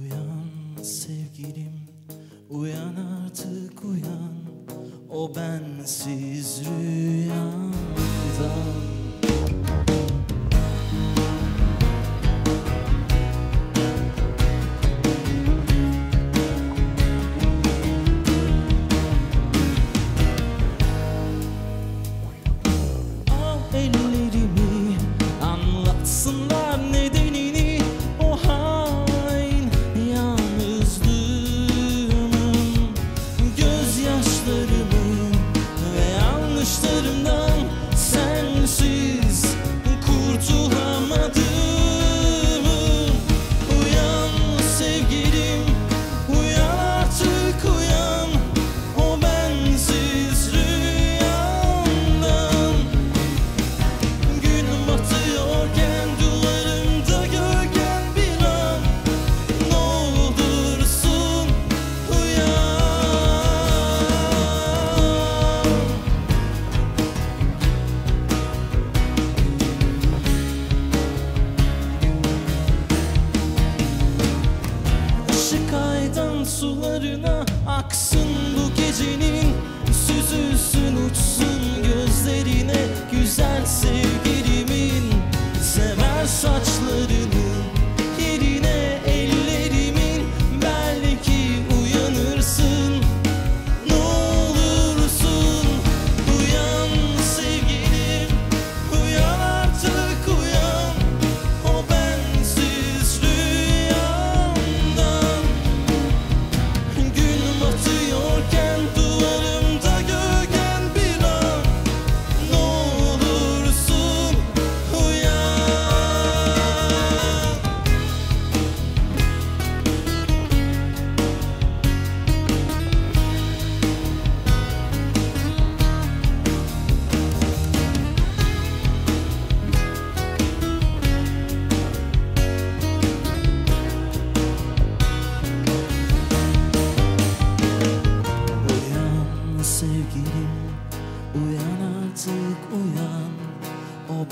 Uyan sevgilim, uyan artık uyan. O bensiz rüyamdan Al ah, elini sularına aksın bu gecenin. Süzülsün uçsun gözlerine.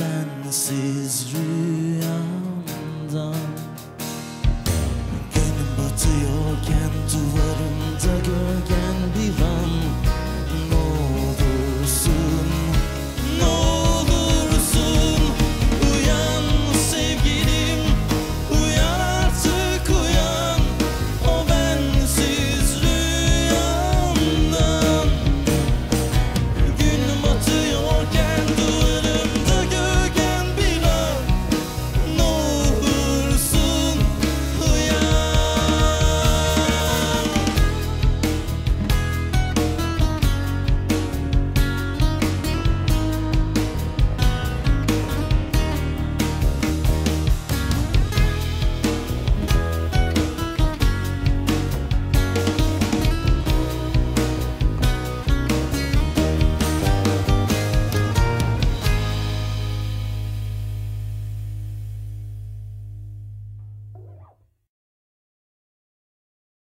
bensiz rüyamdan. Gönlüm batıyorken duvar